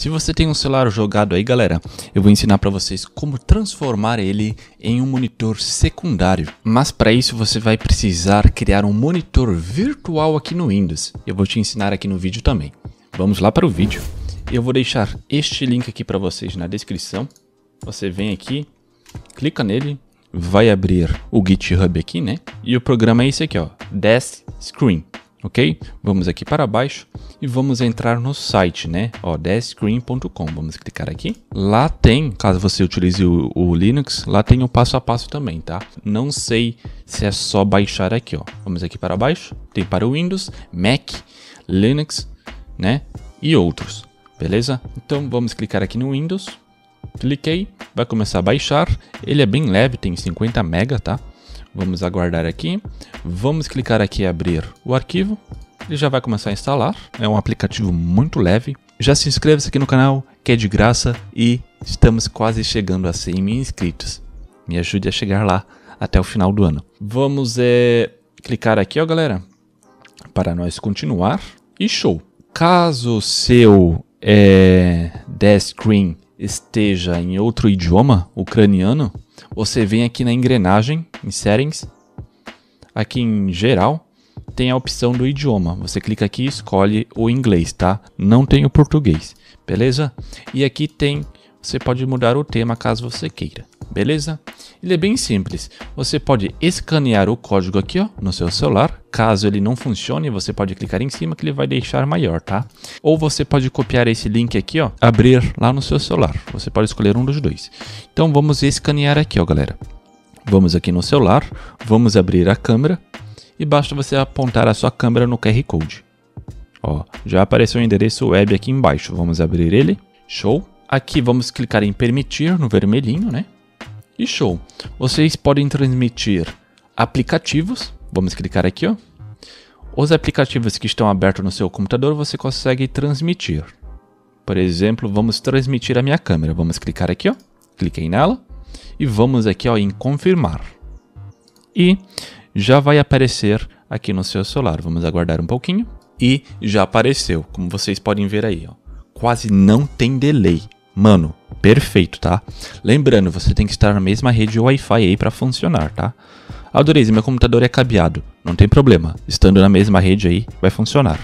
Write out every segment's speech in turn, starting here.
Se você tem um celular jogado aí, galera, eu vou ensinar para vocês como transformar ele em um monitor secundário. Mas para isso você vai precisar criar um monitor virtual aqui no Windows. Eu vou te ensinar aqui no vídeo também. Vamos lá para o vídeo. Eu vou deixar este link aqui para vocês na descrição. Você vem aqui, clica nele, vai abrir o GitHub aqui, né? E o programa é esse aqui, ó, Desk Screen ok? Vamos aqui para baixo e vamos entrar no site, né? Ó, deskscreen.com. Vamos clicar aqui. Lá tem, caso você utilize o, o, Linux, lá tem o passo a passo também, tá? Não sei se é só baixar aqui, ó. Vamos aqui para baixo. Tem para o Windows, Mac, Linux, né? E outros, beleza? Então vamos clicar aqui no Windows. Cliquei, vai começar a baixar. Ele é bem leve, tem 50 MB, tá? Vamos aguardar aqui. Vamos clicar aqui em abrir o arquivo. Ele já vai começar a instalar. É um aplicativo muito leve. Já se inscreva aqui no canal, que é de graça e estamos quase chegando a 100 mil inscritos. Me ajude a chegar lá até o final do ano. Vamos é, clicar aqui, ó, galera, para nós continuar. E show! Caso seu é, Screen esteja em outro idioma, ucraniano, você vem aqui na engrenagem, em Settings, aqui em Geral, tem a opção do idioma. Você clica aqui e escolhe o inglês, tá? Não tem o português, beleza? E aqui tem, você pode mudar o tema caso você queira beleza? Ele é bem simples. Você pode escanear o código aqui ó, no seu celular. Caso ele não funcione, você pode clicar em cima que ele vai deixar maior, tá? Ou você pode copiar esse link aqui, ó, abrir lá no seu celular. Você pode escolher um dos dois. Então vamos escanear aqui, ó, galera. Vamos aqui no celular, vamos abrir a câmera e basta você apontar a sua câmera no QR Code. Ó, já apareceu o endereço web aqui embaixo. Vamos abrir ele. Show. Aqui vamos clicar em permitir no vermelhinho, né? E show! Vocês podem transmitir aplicativos. Vamos clicar aqui, ó. Os aplicativos que estão abertos no seu computador você consegue transmitir. Por exemplo, vamos transmitir a minha câmera. Vamos clicar aqui, ó. Cliquei nela e vamos aqui, ó, em confirmar. E já vai aparecer aqui no seu celular. Vamos aguardar um pouquinho e já apareceu, como vocês podem ver aí, ó. Quase não tem delay. Mano, perfeito, tá? Lembrando, você tem que estar na mesma rede Wi-Fi aí para funcionar, tá? Aldorese, meu computador é cabeado. Não tem problema. Estando na mesma rede aí, vai funcionar.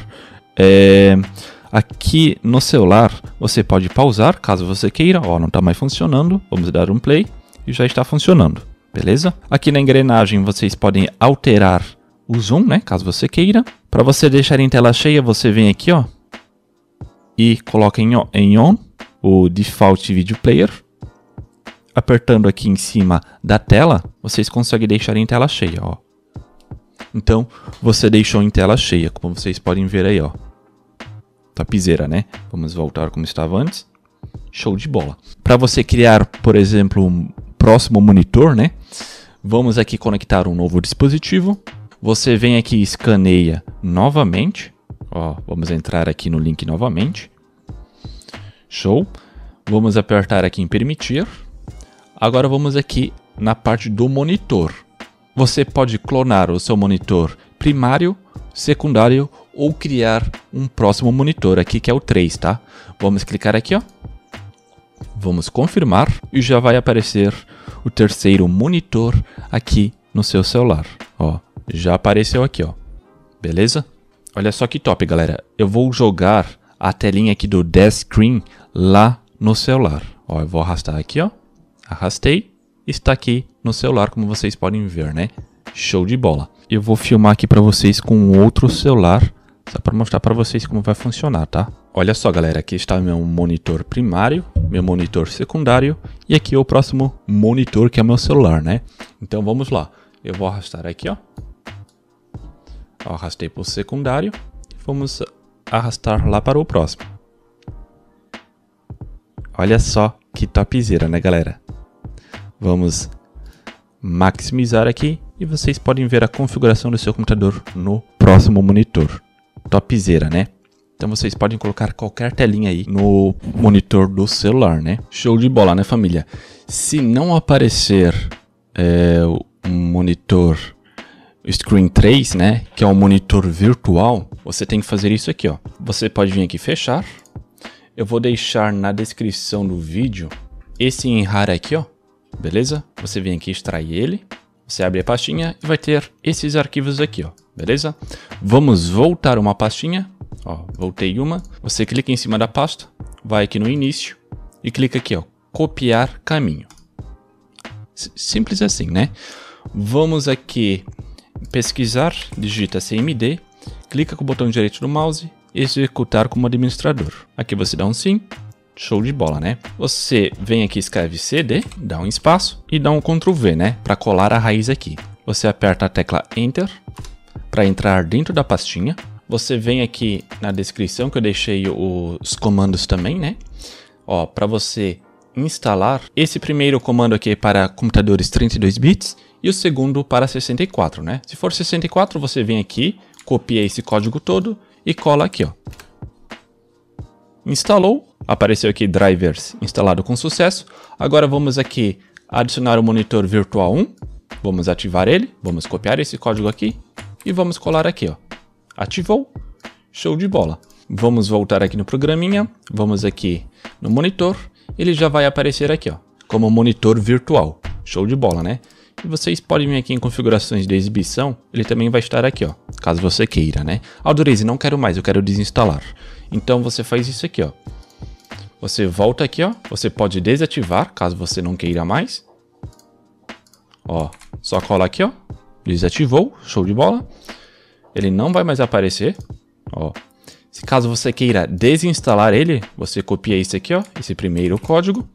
É... Aqui no celular, você pode pausar, caso você queira. Ó, não está mais funcionando. Vamos dar um play e já está funcionando. Beleza? Aqui na engrenagem, vocês podem alterar o zoom, né? Caso você queira. Para você deixar em tela cheia, você vem aqui, ó. E coloca em on o Default Video Player. Apertando aqui em cima da tela, vocês conseguem deixar em tela cheia, ó. Então, você deixou em tela cheia, como vocês podem ver aí, ó. Tapizeira, né? Vamos voltar como estava antes. Show de bola. Para você criar, por exemplo, um próximo monitor, né? Vamos aqui conectar um novo dispositivo. Você vem aqui e escaneia novamente. Ó, vamos entrar aqui no link novamente. Show. Vamos apertar aqui em permitir. Agora vamos aqui na parte do monitor. Você pode clonar o seu monitor primário, secundário ou criar um próximo monitor aqui que é o 3, tá? Vamos clicar aqui, ó. Vamos confirmar e já vai aparecer o terceiro monitor aqui no seu celular. Ó, já apareceu aqui, ó. Beleza? Olha só que top, galera. Eu vou jogar a telinha aqui do Desk Screen lá no celular. Ó, eu vou arrastar aqui, ó. Arrastei. Está aqui no celular, como vocês podem ver, né? Show de bola. Eu vou filmar aqui para vocês com outro celular, só para mostrar para vocês como vai funcionar, tá? Olha só, galera, aqui está meu monitor primário, meu monitor secundário e aqui é o próximo monitor que é meu celular, né? Então vamos lá. Eu vou arrastar aqui, ó. Arrastei para o secundário. Vamos arrastar lá para o próximo. Olha só que topzera, né, galera? Vamos maximizar aqui e vocês podem ver a configuração do seu computador no próximo monitor. Topzera, né? Então vocês podem colocar qualquer telinha aí no monitor do celular, né? Show de bola, né, família? Se não aparecer é, um monitor Screen 3, né, que é um monitor virtual, você tem que fazer isso aqui, ó. Você pode vir aqui fechar, eu vou deixar na descrição do vídeo esse enrar aqui, ó. Beleza? Você vem aqui extrair ele, você abre a pastinha e vai ter esses arquivos aqui, ó. Beleza? Vamos voltar uma pastinha. Ó, voltei uma. Você clica em cima da pasta, vai aqui no início e clica aqui, ó, copiar caminho. Simples assim, né? Vamos aqui pesquisar, digita CMD, clica com o botão direito do mouse executar como administrador. Aqui você dá um sim, show de bola, né? Você vem aqui, escreve CD, dá um espaço e dá um Ctrl V, né? Para colar a raiz aqui. Você aperta a tecla Enter para entrar dentro da pastinha. Você vem aqui na descrição que eu deixei os comandos também, né? Ó, para você instalar esse primeiro comando aqui para computadores 32 bits e o segundo para 64, né? Se for 64, você vem aqui, copia esse código todo e cola aqui, ó. Instalou, apareceu aqui drivers instalado com sucesso. Agora vamos aqui adicionar o monitor virtual 1. Vamos ativar ele, vamos copiar esse código aqui e vamos colar aqui, ó. Ativou, show de bola. Vamos voltar aqui no programinha, vamos aqui no monitor, ele já vai aparecer aqui, ó, como monitor virtual. Show de bola, né? E vocês podem vir aqui em configurações de exibição, ele também vai estar aqui, ó, caso você queira, né? Aldorize, não quero mais, eu quero desinstalar. Então você faz isso aqui, ó. Você volta aqui, ó, você pode desativar, caso você não queira mais. Ó, só cola aqui, ó, desativou, show de bola. Ele não vai mais aparecer, ó. Se caso você queira desinstalar ele, você copia isso aqui, ó, esse primeiro código,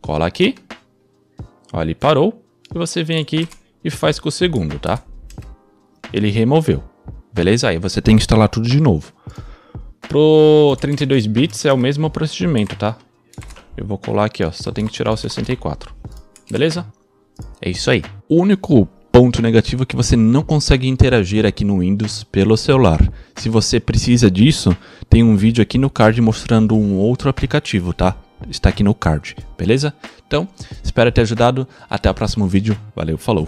cola aqui, ó, ele parou, e você vem aqui e faz com o segundo, tá? Ele removeu. Beleza? Aí você tem que instalar tudo de novo. Pro 32 bits é o mesmo procedimento, tá? Eu vou colar aqui, ó. Só tem que tirar o 64. Beleza? É isso aí. O único ponto negativo é que você não consegue interagir aqui no Windows pelo celular. Se você precisa disso, tem um vídeo aqui no card mostrando um outro aplicativo, tá? está aqui no card, beleza? Então, espero ter ajudado. Até o próximo vídeo. Valeu, falou!